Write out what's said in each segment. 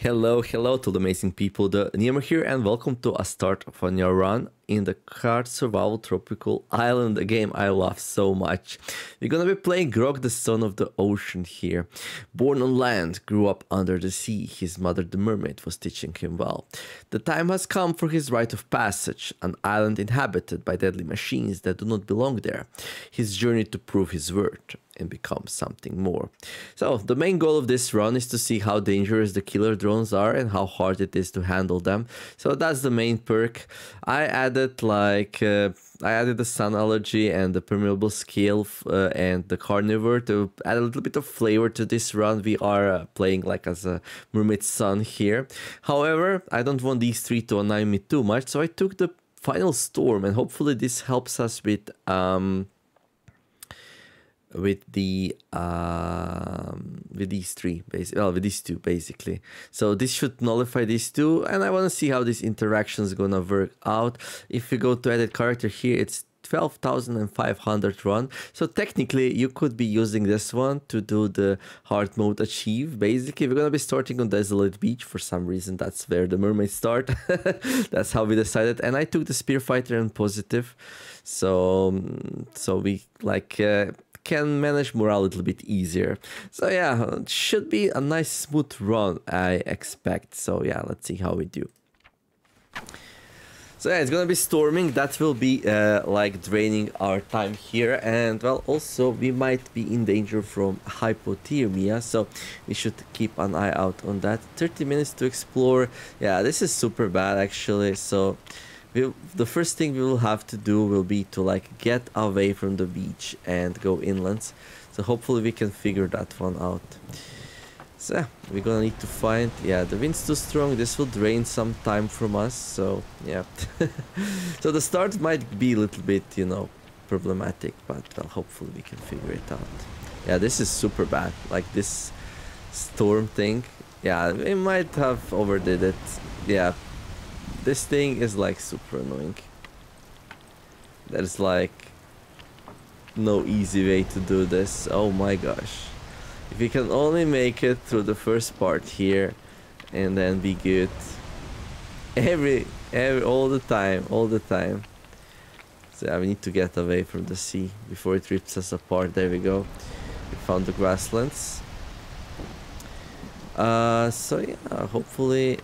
Hello, hello to the amazing people. The Neomare here, and welcome to a start of a new run in the Card Survival Tropical Island, a game I love so much. We're gonna be playing Grok, the son of the ocean here. Born on land, grew up under the sea, his mother the mermaid was teaching him well. The time has come for his rite of passage, an island inhabited by deadly machines that do not belong there. His journey to prove his worth and become something more. So the main goal of this run is to see how dangerous the killer drones are and how hard it is to handle them. So that's the main perk. I added like uh, I added the sun allergy and the permeable scale uh, and the carnivore to add a little bit of flavor to this run. We are uh, playing like as a mermaid son here. However, I don't want these three to annoy me too much, so I took the final storm and hopefully this helps us with um with the um with these three basically well with these two basically so this should nullify these two and i want to see how this interaction is gonna work out if we go to edit character here it's 12,500 run. So technically you could be using this one to do the hard mode achieve. Basically, we're to be starting on Desolate Beach for some reason. That's where the mermaids start. That's how we decided. And I took the Spear Fighter and positive. So, so we like... Uh, can manage morale a little bit easier. So yeah, it should be a nice smooth run, I expect. So yeah, let's see how we do. So yeah, it's gonna be storming. That will be uh, like draining our time here, and well, also we might be in danger from hypothermia, so we should keep an eye out on that. 30 minutes to explore. Yeah, this is super bad actually. So we, the first thing we will have to do will be to like get away from the beach and go inland. So hopefully we can figure that one out. So we're gonna need to find yeah the wind's too strong. This will drain some time from us so yeah. So the start might be a little bit you know problematic but well hopefully we can figure it out. Yeah this is super bad. Like this storm thing yeah we might have overdid it. Yeah this thing is like super annoying. There's like no easy way to do this. Oh my gosh. If we can only make it through the first part here and then be good. Every, every, all the time, all the time. So we need to get away from the sea before it rips us apart. There we go. We found the grasslands. Uh, so yeah, hopefully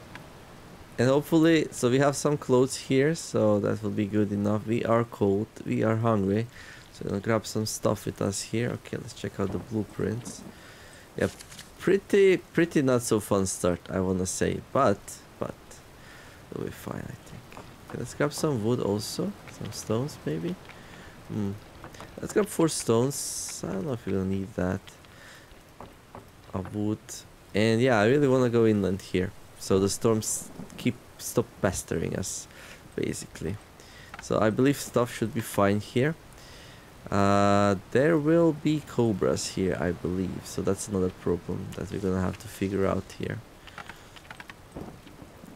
and hopefully so we have some clothes here so that will be good enough. We are cold we are hungry. So i'll grab some stuff with us here. Okay let's check out the blueprints. Yeah pretty pretty not so fun start i want to say but but it'll be fine i think. Okay, let's grab some wood also some stones maybe. Hmm let's grab four stones. I don't know if gonna need that. A wood. And yeah i really want to go inland here so the storms keep stop pestering us basically. So I believe stuff should be fine here. Uh, there will be cobras here I believe. So that's another problem that we're gonna have to figure out here.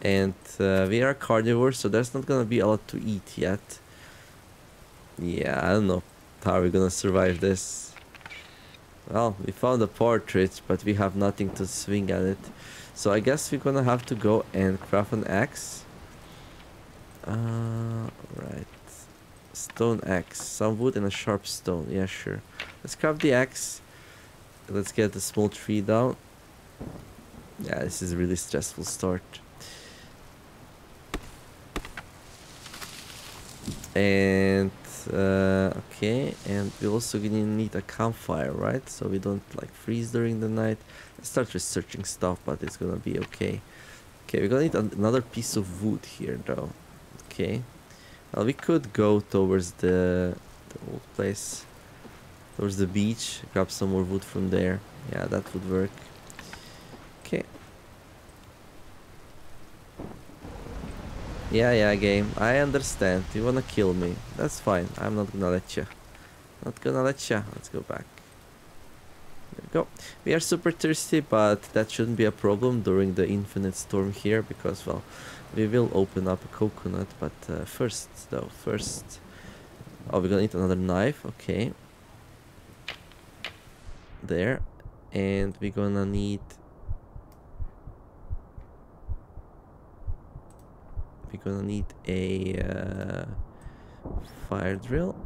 And uh, we are carnivores so there's not gonna be a lot to eat yet. Yeah I don't know how we're gonna survive this. Well we found a partridge but we have nothing to swing at it so I guess we're gonna have to go and craft an axe. Uh, right. Stone axe. Some wood and a sharp stone. Yeah, sure. Let's craft the axe. Let's get the small tree down. Yeah, this is a really stressful start. And uh, okay, and we also gonna need a campfire, right? So we don't like freeze during the night. Let's start researching stuff, but it's gonna be okay. Okay, we're gonna need another piece of wood here, though. Okay. Well, we could go towards the, the old place, towards the beach, grab some more wood from there. Yeah, that would work. Okay. Yeah, yeah, game. I understand. You wanna kill me. That's fine. I'm not gonna let you. Not gonna let you. Let's go back. There we go. We are super thirsty, but that shouldn't be a problem during the infinite storm here, because, well, we will open up a coconut, but uh, first, though, first... Oh, we're gonna need another knife. Okay. There. And we're gonna need we're gonna need a uh, fire drill.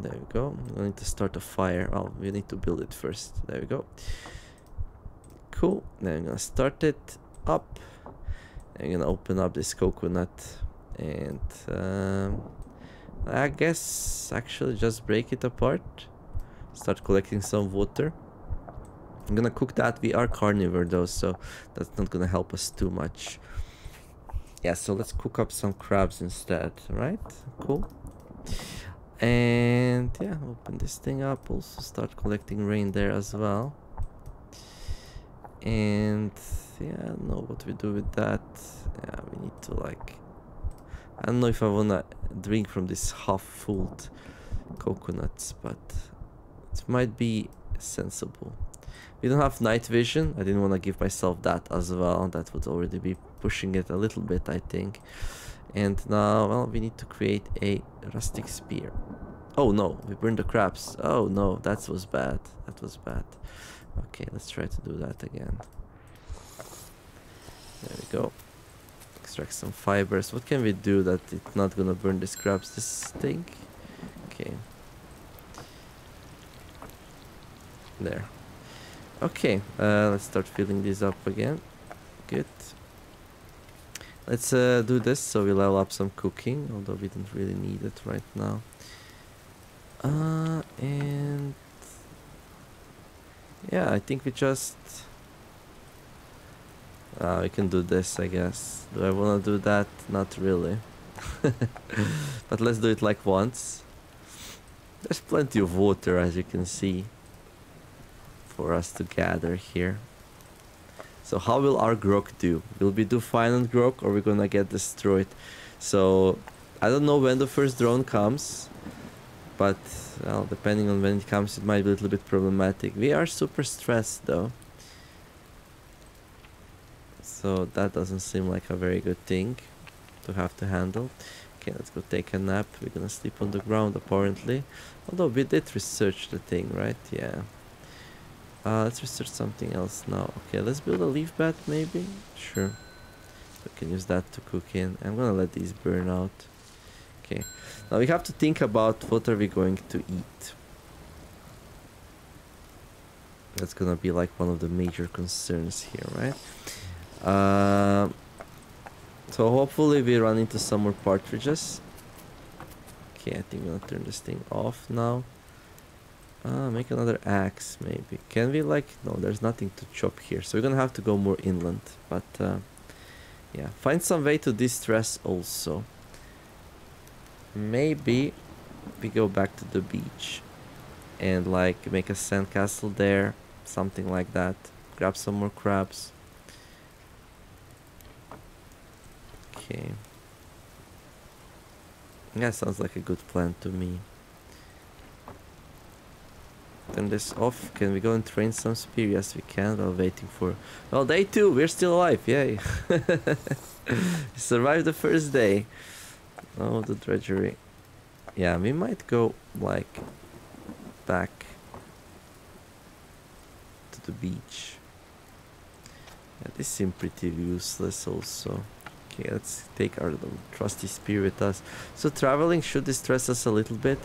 There we go. We need to start a fire. Oh, we need to build it first. There we go. Cool. Then I'm gonna start it up. I'm gonna open up this coconut and um, I guess actually just break it apart. Start collecting some water. I'm gonna cook that. We are carnivore though, so that's not gonna help us too much. Yeah, so let's cook up some crabs instead, right? Cool. And yeah, open this thing up. Also start collecting rain there as well. And yeah, I don't know what we do with that. Yeah, we need to like... I don't know if I wanna drink from this half-full coconuts, but it might be sensible. We don't have night vision. I didn't want to give myself that as well. That would already be pushing it a little bit, I think. And now, well, we need to create a rustic spear. Oh no, we burned the crabs. Oh no, that was bad. That was bad. Okay, let's try to do that again. There we go. Extract some fibers. What can we do that it's not gonna burn the crabs? This thing? Okay. There. Okay, uh, let's start filling these up again. Good. Let's uh, do this so we level up some cooking, although we don't really need it right now. Uh, and yeah, I think we just uh, we can do this, I guess. Do I want to do that? Not really. but let's do it like once. There's plenty of water, as you can see, for us to gather here. So how will our Grok do? Will we do fine on Grok or we gonna get destroyed? So I don't know when the first drone comes, but well, depending on when it comes, it might be a little bit problematic. We are super stressed though. So that doesn't seem like a very good thing to have to handle. Okay, let's go take a nap. We're gonna sleep on the ground apparently. Although we did research the thing, right? Yeah. Uh, let's research something else now. Okay, let's build a leaf bed maybe? Sure. We can use that to cook in. I'm gonna let these burn out. Okay. Now we have to think about what are we going to eat. That's gonna be like one of the major concerns here, right? Uh, so hopefully we run into some more partridges. Okay, I think I'm gonna turn this thing off now. Ah, make another axe, maybe. Can we, like... No, there's nothing to chop here. So we're gonna have to go more inland. But, uh, yeah. Find some way to distress also. Maybe we go back to the beach. And, like, make a sandcastle there. Something like that. Grab some more crabs. Okay. That sounds like a good plan to me. Turn this off. Can we go and train some spear? Yes, we can while waiting for... Well, day two. We're still alive. Yay. survived the first day. Oh, the drudgery. Yeah, we might go, like, back to the beach. Yeah, this seems pretty useless also. Okay, let's take our trusty spear with us. So traveling should distress us a little bit.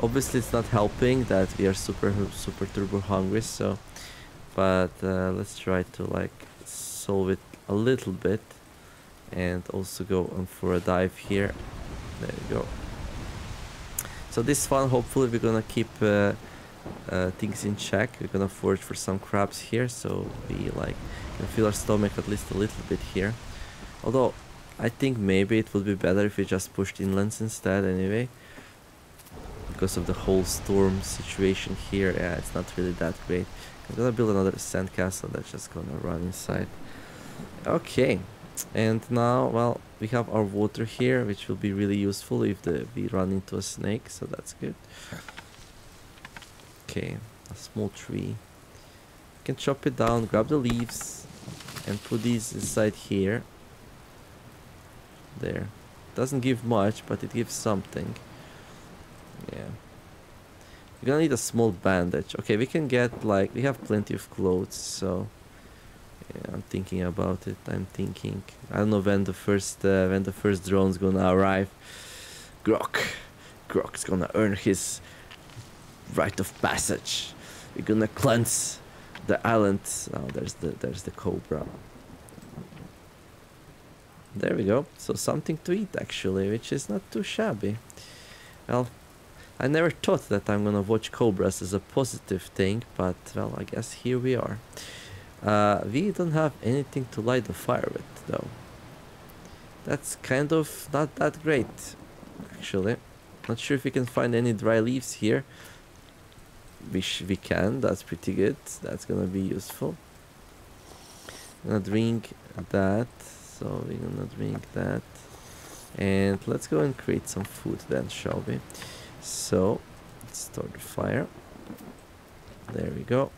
Obviously, it's not helping that we are super, super turbo hungry. So, but uh, let's try to like solve it a little bit, and also go on for a dive here. There you go. So this one, hopefully, we're gonna keep uh, uh, things in check. We're gonna forage for some crabs here, so we like can fill our stomach at least a little bit here. Although I think maybe it would be better if we just pushed inlands instead anyway. Because of the whole storm situation here, yeah, it's not really that great. I'm gonna build another sandcastle that's just gonna run inside. Okay, and now, well, we have our water here, which will be really useful if the, we run into a snake, so that's good. Okay, a small tree. Can chop it down, grab the leaves, and put these inside here there. Doesn't give much, but it gives something. Yeah. We're gonna need a small bandage. Okay, we can get like, we have plenty of clothes, so... Yeah, I'm thinking about it. I'm thinking. I don't know when the first uh, when the first drone's gonna arrive. Grok, Grok's gonna earn his rite of passage. We're gonna cleanse the island. Oh, there's the there's the cobra. There we go. So something to eat actually, which is not too shabby. Well, I never thought that I'm gonna watch cobras as a positive thing, but well, I guess here we are. Uh, we don't have anything to light the fire with, though. That's kind of not that great, actually. Not sure if we can find any dry leaves here. Wish we can, that's pretty good. That's gonna be useful. gonna drink that, so we're gonna drink that. And let's go and create some food then, shall we? So, let's start the fire. There we go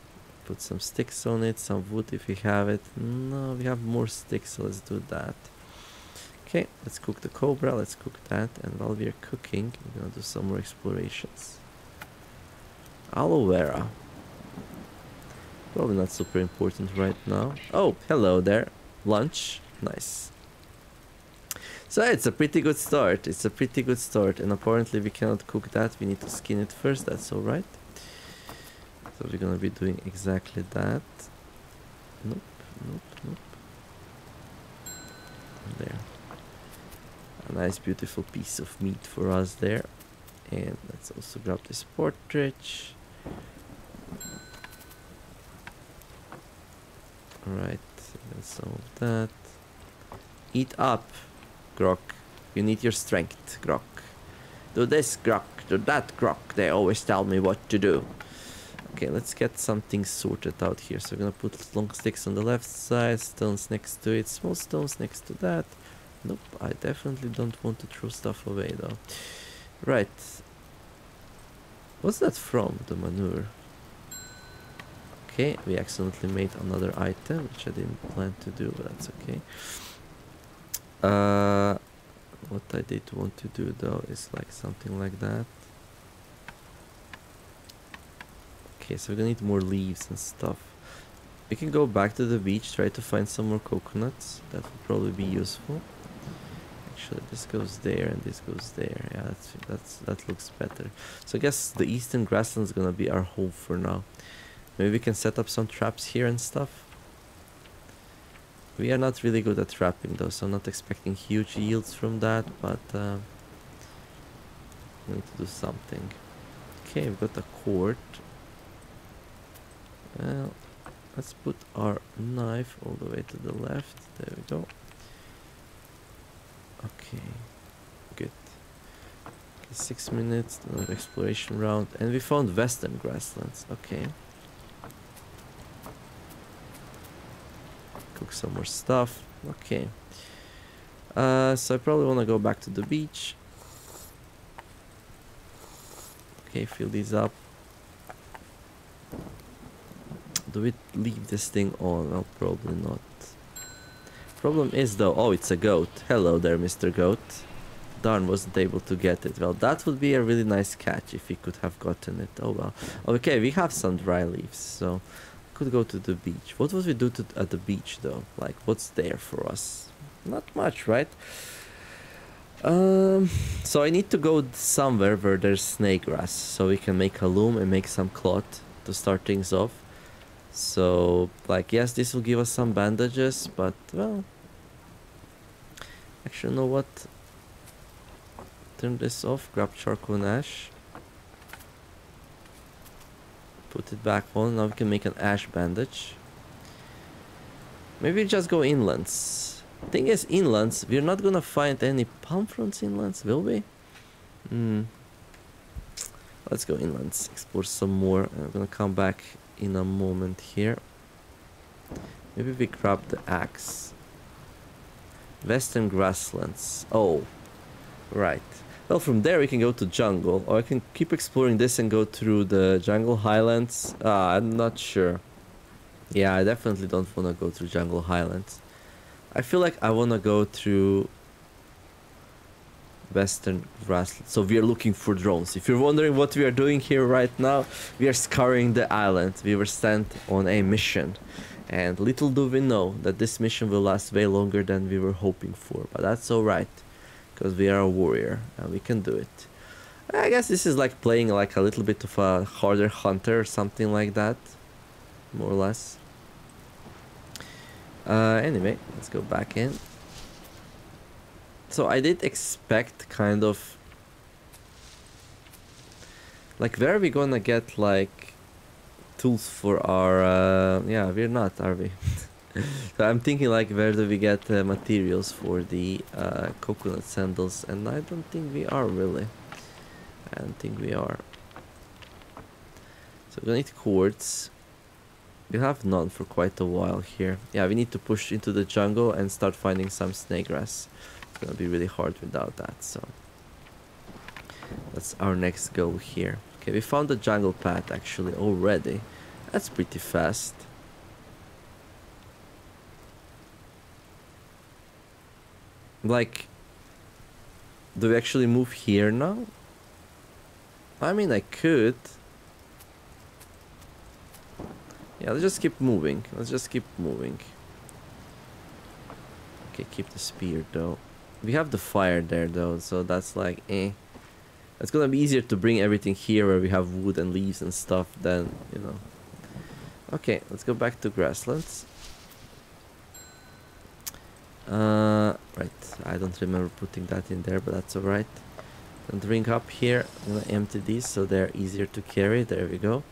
put some sticks on it, some wood if we have it. No, we have more sticks, so let's do that. Okay, let's cook the cobra, let's cook that, and while we are cooking, we're gonna do some more explorations. Aloe vera. Probably not super important right now. Oh, hello there. Lunch. Nice. So it's a pretty good start. It's a pretty good start. And apparently we cannot cook that. We need to skin it first. That's alright. So we're gonna be doing exactly that. Nope, nope, nope. There. A nice beautiful piece of meat for us there. And let's also grab this partridge. Alright, that's of that. Eat up, Grok. You need your strength, Grok. Do this, Grok. Do that, Grok. They always tell me what to do. Okay, let's get something sorted out here. So we're gonna put long sticks on the left side, stones next to it, small stones next to that. Nope, I definitely don't want to throw stuff away though. Right. What's that from, the manure? Okay, we accidentally made another item, which I didn't plan to do, but that's okay. Uh, what I did want to do though is like something like that. Okay, so we're gonna need more leaves and stuff. We can go back to the beach, try to find some more coconuts. That would probably be useful. Actually, this goes there and this goes there. Yeah, that's that's that looks better. So I guess the eastern grassland is gonna be our home for now. Maybe we can set up some traps here and stuff. We are not really good at trapping though, so I'm not expecting huge yields from that, but uh, we need to do something. Okay, we've got a court. Well, let's put our knife all the way to the left. There we go. Okay, good. Okay, six minutes, another exploration round, and we found western grasslands. Okay. Cook some more stuff. Okay. Uh, so I probably want to go back to the beach. Okay, fill these up do we leave this thing on? Well, probably not. Problem is though, oh, it's a goat. Hello there, Mr. Goat. Darn, wasn't able to get it. Well, that would be a really nice catch if we could have gotten it. Oh well. Okay, we have some dry leaves, so could go to the beach. What would we do to, at the beach though? Like, what's there for us? Not much, right? Um, so I need to go somewhere where there's snake grass, so we can make a loom and make some cloth to start things off. So, like, yes, this will give us some bandages, but, well... Actually, you know what? Turn this off, grab charcoal and ash. Put it back on, now we can make an ash bandage. Maybe just go inlands. Thing is, inlands, we're not gonna find any palm fronds inlands, will we? Hmm. Let's go inlands, explore some more. I'm gonna come back in a moment here. Maybe we grab the axe. Western grasslands. Oh, right. Well, from there we can go to jungle, or I can keep exploring this and go through the jungle highlands. Ah, I'm not sure. Yeah, I definitely don't want to go through jungle highlands. I feel like I want to go through western grassland. So we are looking for drones. If you're wondering what we are doing here right now, we are scouring the island. We were sent on a mission. And little do we know that this mission will last way longer than we were hoping for. But that's alright. Because we are a warrior and we can do it. I guess this is like playing like a little bit of a harder hunter or something like that. More or less. Uh, anyway, let's go back in. So I did expect kind of... Like where are we gonna get like tools for our... Uh, yeah, we're not, are we? so I'm thinking like where do we get uh, materials for the uh, coconut sandals and I don't think we are really. I don't think we are. So we need quartz. We have none for quite a while here. Yeah, we need to push into the jungle and start finding some snake grass. It's gonna be really hard without that, so... That's our next goal here. Okay, we found the jungle path actually already. That's pretty fast. Like... Do we actually move here now? I mean, I could. Yeah, let's just keep moving. Let's just keep moving. Okay, keep the spear though. We have the fire there though, so that's like eh. It's gonna be easier to bring everything here where we have wood and leaves and stuff than, you know. Okay, let's go back to grasslands. Uh, right, I don't remember putting that in there, but that's alright. And ring up here, I'm gonna empty these so they're easier to carry. There we go.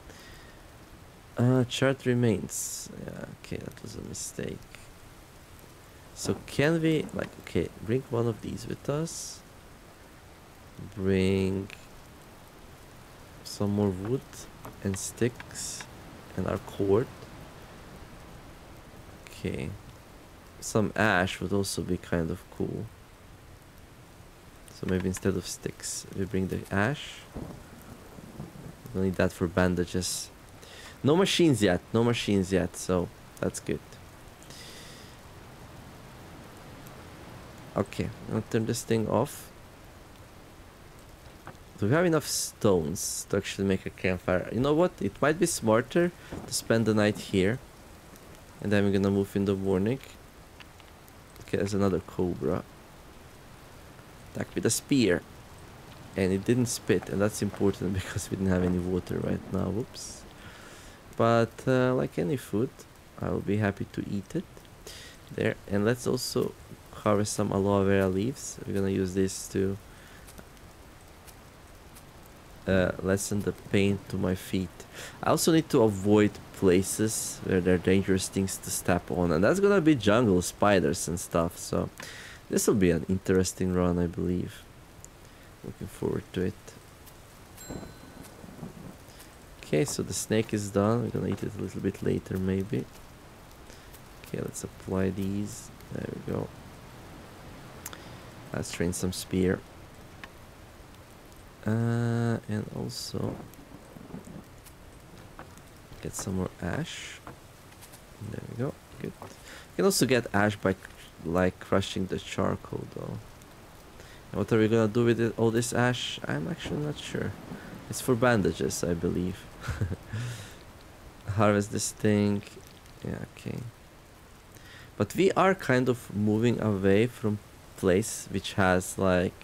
Uh, chart remains. Yeah, okay, that was a mistake. So can we, like, okay, bring one of these with us. Bring some more wood and sticks and our cord. Okay. Some ash would also be kind of cool. So maybe instead of sticks, we bring the ash. We'll need that for bandages. No machines yet, no machines yet, so that's good. Okay, I'll turn this thing off. Do we have enough stones to actually make a campfire? You know what? It might be smarter to spend the night here. And then we're gonna move in the morning. There's another cobra. Attack with a spear. And it didn't spit, and that's important because we didn't have any water right now. Whoops. But uh, like any food, I will be happy to eat it. There, and let's also harvest some aloe vera leaves. We're gonna use this to uh, lessen the pain to my feet. I also need to avoid places where there are dangerous things to step on, and that's gonna be jungle spiders and stuff. So this will be an interesting run, I believe. Looking forward to it. Okay, so the snake is done. We're gonna eat it a little bit later, maybe. Okay, let's apply these. There we go. Let's train some spear. Uh, and also get some more ash. There we go. Good. You can also get ash by like crushing the charcoal though. And what are we gonna do with it, all this ash? I'm actually not sure. It's for bandages, I believe. Harvest this thing. Yeah, okay. But we are kind of moving away from place which has like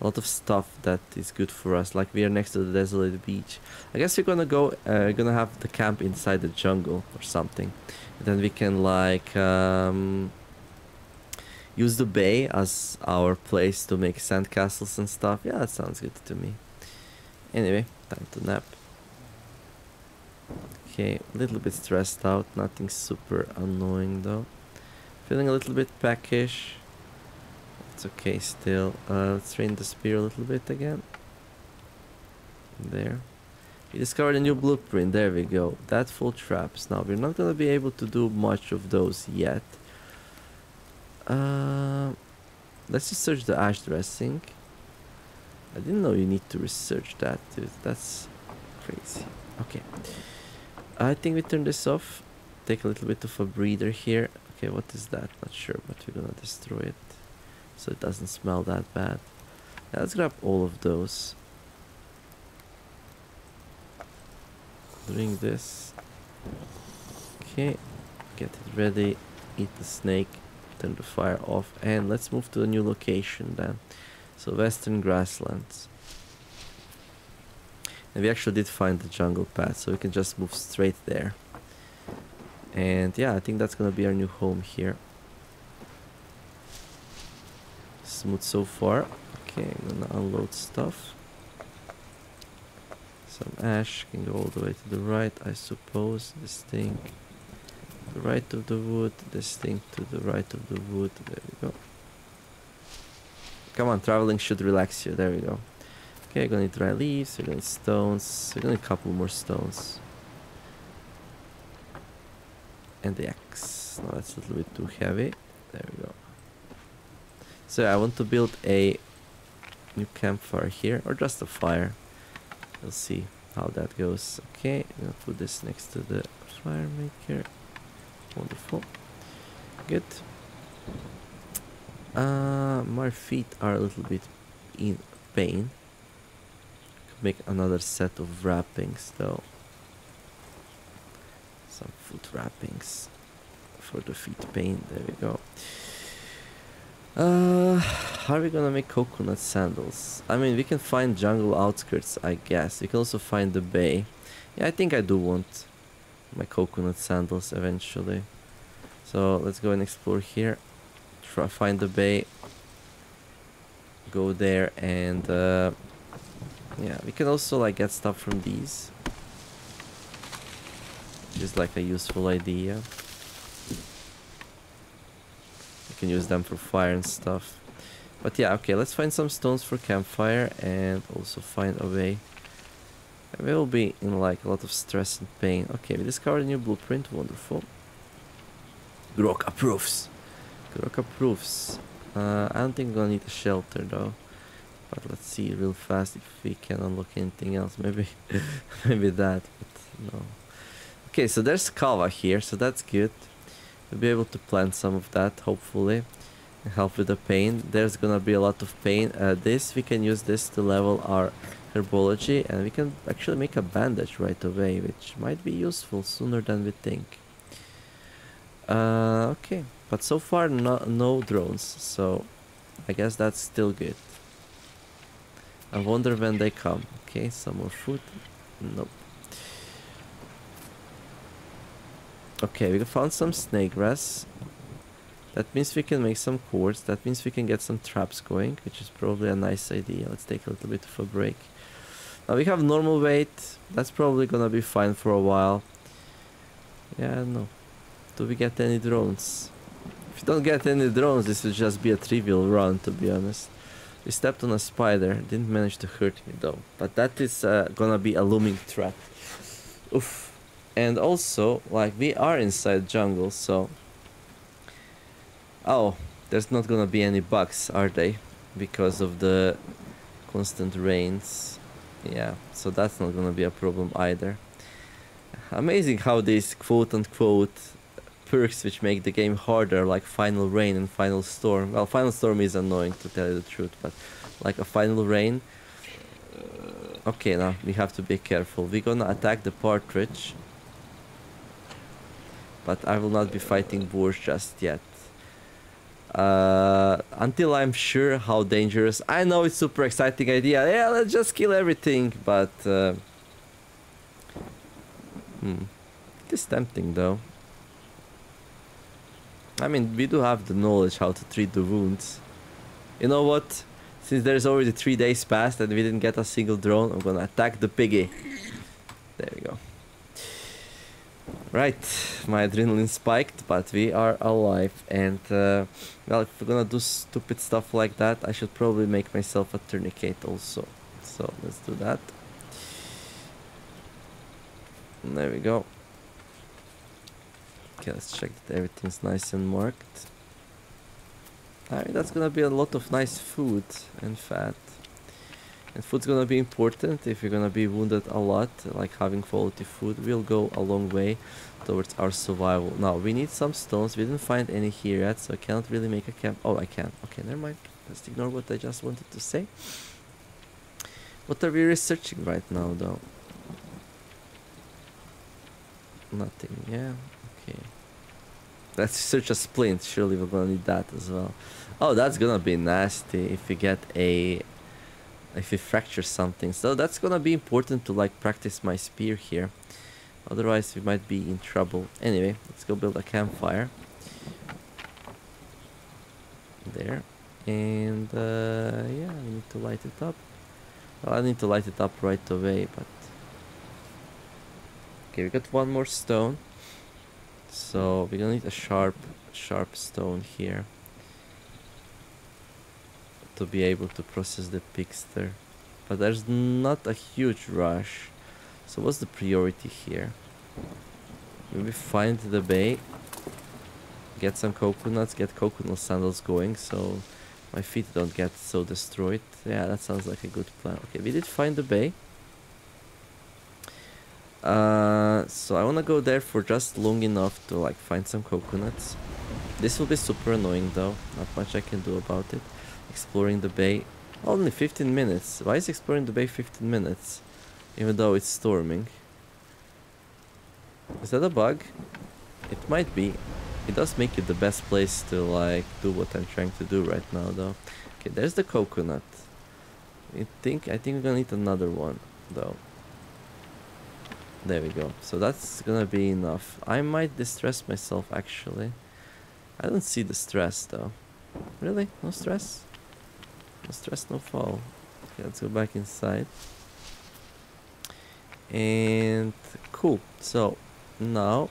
a lot of stuff that is good for us. Like we are next to the desolate beach. I guess we're gonna go. Uh, gonna have the camp inside the jungle or something. And then we can like um, use the bay as our place to make sandcastles and stuff. Yeah, that sounds good to me. Anyway, time to nap. Okay, a little bit stressed out. Nothing super annoying though. Feeling a little bit peckish. It's okay still. Uh, let's train the spear a little bit again. There. We discovered a new blueprint. There we go. That full traps. Now, we're not going to be able to do much of those yet. Uh, let's just search the ash dressing. I didn't know you need to research that, dude. That's crazy. Okay. I think we turn this off. Take a little bit of a breather here. Okay, what is that? Not sure, but we're gonna destroy it. So it doesn't smell that bad. Yeah, let's grab all of those. Doing this. Okay. get it ready, eat the snake, turn the fire off, and let's move to a new location then. So western grasslands. And we actually did find the jungle path, so we can just move straight there. And yeah, I think that's gonna be our new home here. Smooth so far. Okay, I'm gonna unload stuff. Some ash can go all the way to the right, I suppose. This thing to the right of the wood, this thing to the right of the wood. There we go. Come on, traveling should relax you. There we go. Okay, gonna need dry leaves, we're gonna need stones, we're gonna need a couple more stones. And the axe. No, that's a little bit too heavy. There we go. So I want to build a new campfire here, or just a fire. We'll see how that goes. Okay, I'm gonna put this next to the fire maker. Wonderful. Good. Uh, my feet are a little bit in pain. Could make another set of wrappings though. Some foot wrappings for the feet pain. There we go. Uh, how are we gonna make coconut sandals? I mean, we can find jungle outskirts, I guess. We can also find the bay. Yeah, I think I do want my coconut sandals eventually. So let's go and explore here. Try find the bay. Go there and uh, yeah, we can also like get stuff from these. Just like a useful idea can use them for fire and stuff. But yeah, okay, let's find some stones for campfire and also find a way. We will be in like a lot of stress and pain. Okay, we discovered a new blueprint, wonderful. Grok approves. Grok approves. Uh, I don't think we're gonna need a shelter though. But let's see real fast if we can unlock anything else. Maybe, maybe that, but no. Okay, so there's Kava here, so that's good. We'll be able to plant some of that, hopefully. Help with the pain. There's gonna be a lot of pain. Uh, this, we can use this to level our herbology. And we can actually make a bandage right away, which might be useful sooner than we think. Uh, okay, but so far no, no drones, so I guess that's still good. I wonder when they come. Okay, some more food. Nope. Okay, we found some snake grass. That means we can make some cords. That means we can get some traps going, which is probably a nice idea. Let's take a little bit of a break. Now we have normal weight. That's probably gonna be fine for a while. Yeah, no. Do we get any drones? If you don't get any drones, this will just be a trivial run, to be honest. We stepped on a spider. Didn't manage to hurt me, though. But that is uh, gonna be a looming threat. Oof and also like we are inside jungle so oh there's not gonna be any bugs are they? Because of the constant rains. Yeah so that's not gonna be a problem either. Amazing how these quote unquote perks which make the game harder like final rain and final storm. Well final storm is annoying to tell you the truth but like a final rain uh, okay now we have to be careful. We're gonna attack the partridge but I will not be fighting boars just yet. Uh, until I'm sure how dangerous. I know it's a super exciting idea. Yeah, let's just kill everything, but uh, hmm, it is tempting though. I mean, we do have the knowledge how to treat the wounds. You know what? Since there's already three days passed and we didn't get a single drone, I'm gonna attack the piggy. There we go. Right, my adrenaline spiked, but we are alive. And, uh, well, if we're gonna do stupid stuff like that, I should probably make myself a tourniquet also. So, let's do that. And there we go. Okay, let's check that everything's nice and marked. I mean, that's gonna be a lot of nice food and fat. And food's gonna be important if you're gonna be wounded a lot, like having quality food will go a long way towards our survival. Now, we need some stones, we didn't find any here yet, so I cannot really make a camp. Oh, I can. Okay, never mind. Let's ignore what I just wanted to say. What are we researching right now, though? Nothing, yeah, okay. Let's search a splint. Surely we're gonna need that as well. Oh, that's gonna be nasty if we get a... If we fracture something. So that's gonna be important to like practice my spear here. Otherwise we might be in trouble. Anyway, let's go build a campfire. There. And uh, yeah, we need to light it up. Well, I need to light it up right away, but... Okay, we got one more stone. So we're gonna need a sharp, sharp stone here to be able to process the pigster. But there's not a huge rush. So what's the priority here? Maybe find the bay, get some coconuts, get coconut sandals going so my feet don't get so destroyed. Yeah, that sounds like a good plan. Okay, we did find the bay. Uh, so I wanna go there for just long enough to like find some coconuts. This will be super annoying though, not much I can do about it. Exploring the bay. Only 15 minutes. Why is exploring the bay 15 minutes? Even though it's storming. Is that a bug? It might be. It does make it the best place to like do what I'm trying to do right now though. Okay, there's the coconut. I think I think we're gonna need another one though. There we go. So that's gonna be enough. I might distress myself actually. I don't see the stress though. Really? No stress? No stress, no fall. Okay, let's go back inside. And cool. So now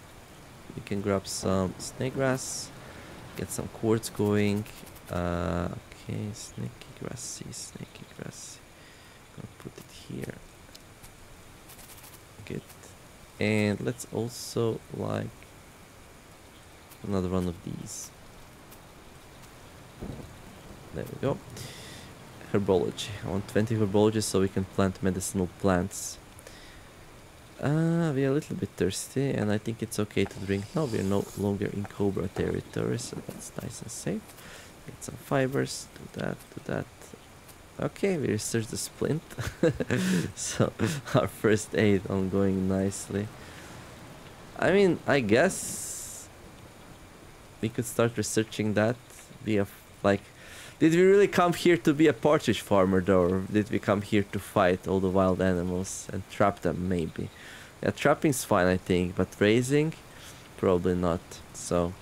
we can grab some snake grass, get some quartz going. Uh, okay, snaky grassy, snaky grassy. Gonna put it here. Good. And let's also like another one of these. There we go. Herbology. I want 20 herbology so we can plant medicinal plants. Uh, we are a little bit thirsty and I think it's okay to drink now. We are no longer in Cobra territory, so that's nice and safe. Get some fibers, do that, do that. Okay, we researched the splint. so our first aid ongoing nicely. I mean, I guess we could start researching that. We have like, did we really come here to be a partridge farmer though? Or did we come here to fight all the wild animals and trap them maybe? Yeah, trapping's fine I think, but raising, probably not. So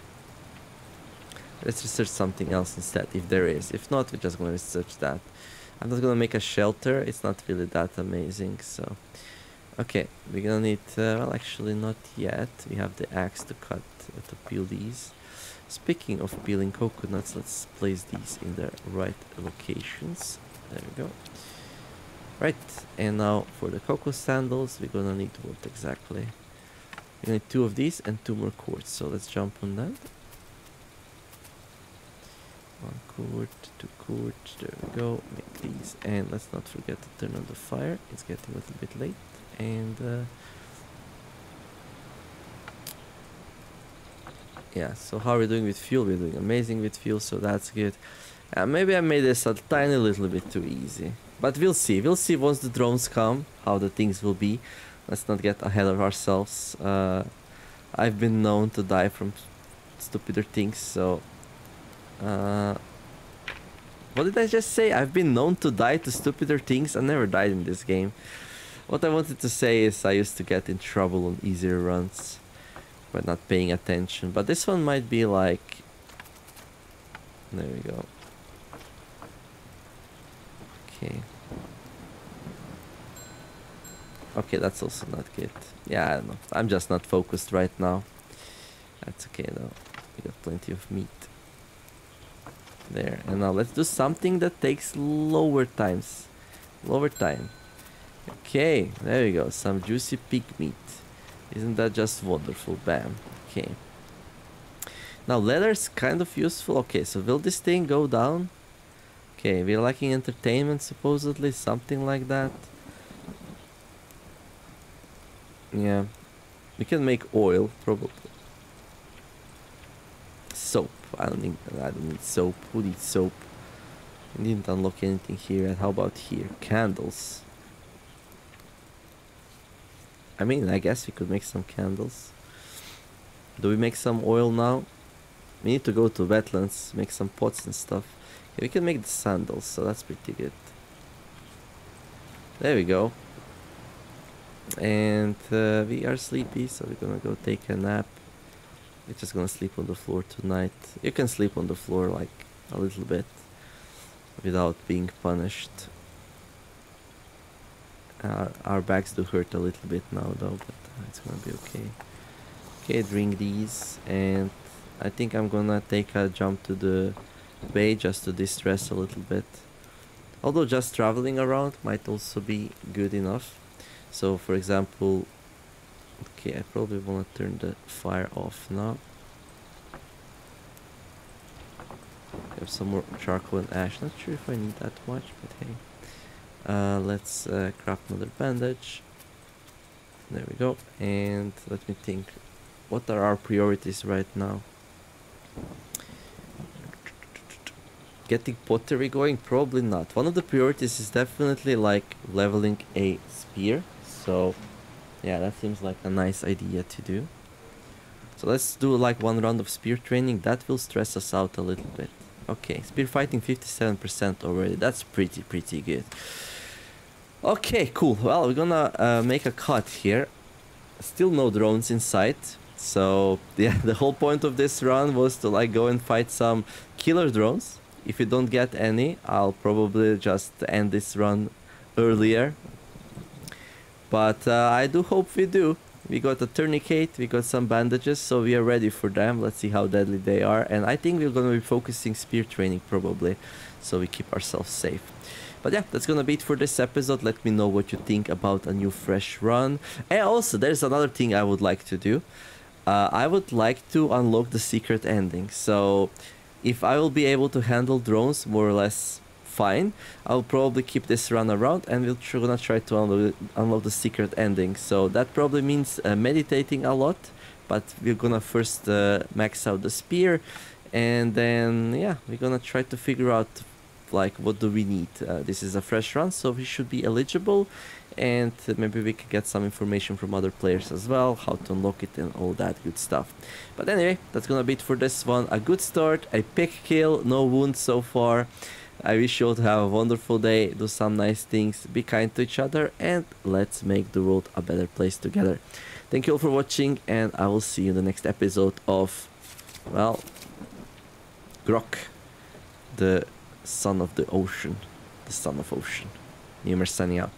let's research something else instead if there is. If not, we're just gonna research that. I'm not gonna make a shelter. It's not really that amazing. So okay, we're gonna need. Uh, well, actually not yet. We have the axe to cut uh, to peel these. Speaking of peeling coconuts, let's place these in the right locations. There we go. Right, and now for the cocoa sandals, we're gonna need what exactly? We need two of these and two more quartz, so let's jump on that. One cord, two quartz, there we go, make these, and let's not forget to turn on the fire, it's getting a little bit late, and uh, yeah, so how are we doing with fuel? We're doing amazing with fuel, so that's good. Uh, maybe I made this a tiny little bit too easy. But we'll see. We'll see once the drones come how the things will be. Let's not get ahead of ourselves. Uh, I've been known to die from stupider things, so... Uh, what did I just say? I've been known to die to stupider things. I never died in this game. What I wanted to say is I used to get in trouble on easier runs by not paying attention. But this one might be like... There we go. Okay. Okay, that's also not good. Yeah, I don't know. I'm just not focused right now. That's okay though. We got plenty of meat. There. And now let's do something that takes lower times. Lower time. Okay, there we go. Some juicy pig meat. Isn't that just wonderful? Bam. Okay. Now leather's kind of useful. Okay, so will this thing go down? Okay, we're lacking entertainment supposedly, something like that. Yeah. We can make oil, probably. Soap. I don't think I don't need soap. Who needs soap? Didn't unlock anything here. And how about here? Candles. I mean, I guess we could make some candles. Do we make some oil now? We need to go to wetlands, make some pots and stuff. We can make the sandals, so that's pretty good. There we go. And uh, we are sleepy, so we're gonna go take a nap. We're just gonna sleep on the floor tonight. You can sleep on the floor like a little bit without being punished. Our, our backs do hurt a little bit now though, but uh, it's gonna be okay. Okay, drink these and I think I'm gonna take a jump to the bay just to distress a little bit. Although just traveling around might also be good enough. So for example, okay, I probably wanna turn the fire off now. have some more charcoal and ash. Not sure if I need that much, but hey. Uh, let's uh, craft another bandage. There we go. And let me think. What are our priorities right now? Getting pottery going? Probably not. One of the priorities is definitely like leveling a spear. So yeah, that seems like a nice idea to do. So let's do like one round of spear training. That will stress us out a little bit. Okay, spear fighting 57% already. That's pretty, pretty good. Okay, cool. Well, we're gonna uh, make a cut here. Still no drones in sight. So, yeah, the whole point of this run was to like go and fight some killer drones. If you don't get any, I'll probably just end this run earlier. But uh, I do hope we do. We got a tourniquet, we got some bandages, so we are ready for them. Let's see how deadly they are. And I think we're to be focusing spear training probably, so we keep ourselves safe. But yeah, that's gonna be it for this episode. Let me know what you think about a new fresh run. And also, there's another thing I would like to do. Uh, I would like to unlock the secret ending. So, if I will be able to handle drones more or less fine. I'll probably keep this run around and we're gonna try to unlock, unlock the secret ending. So that probably means uh, meditating a lot, but we're gonna first uh, max out the spear and then yeah, we're gonna try to figure out like what do we need. Uh, this is a fresh run, so we should be eligible and maybe we can get some information from other players as well, how to unlock it and all that good stuff. But anyway, that's gonna be it for this one. A good start, a pick kill, no wounds so far. I wish you all to have a wonderful day, do some nice things, be kind to each other, and let's make the world a better place together. Thank you all for watching, and I will see you in the next episode of, well, Grok, the son of the ocean, the son of ocean. Neomare signing out.